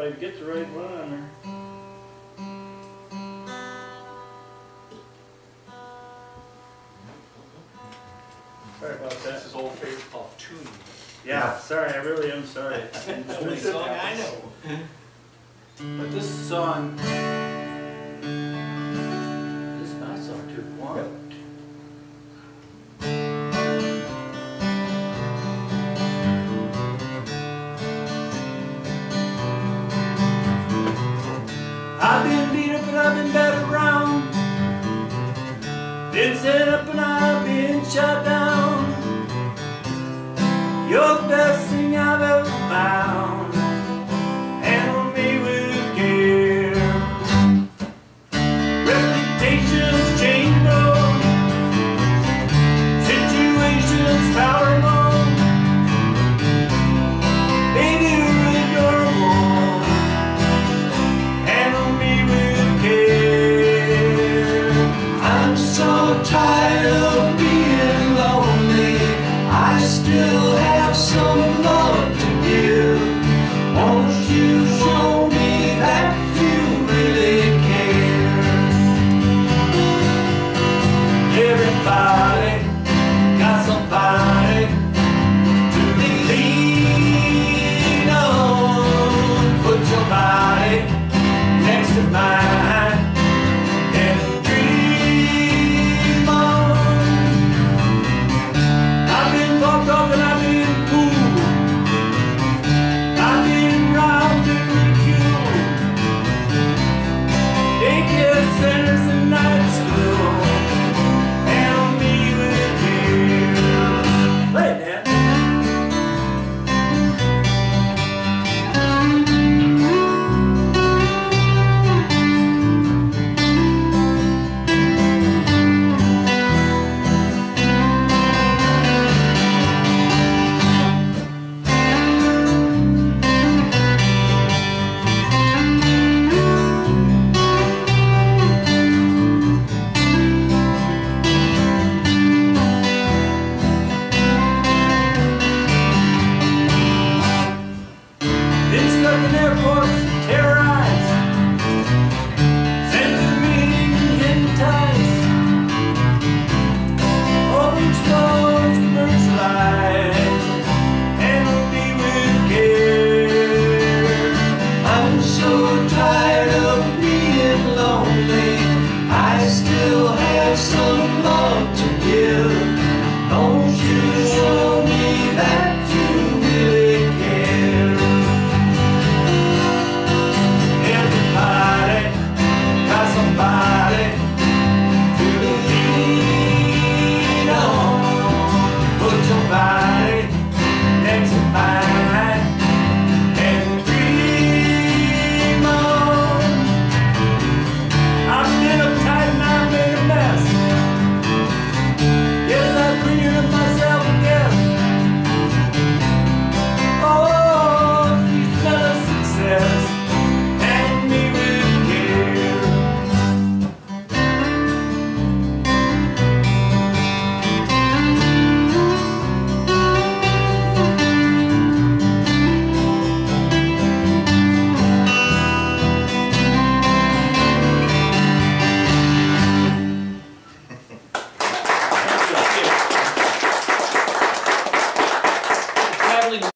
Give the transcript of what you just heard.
I get the right one on there. Sorry about that. This that. is Old Faith of tune. Yeah, sorry, I really am sorry. It's been That's so the many song I know. But this song, Been set up and I've. Bye.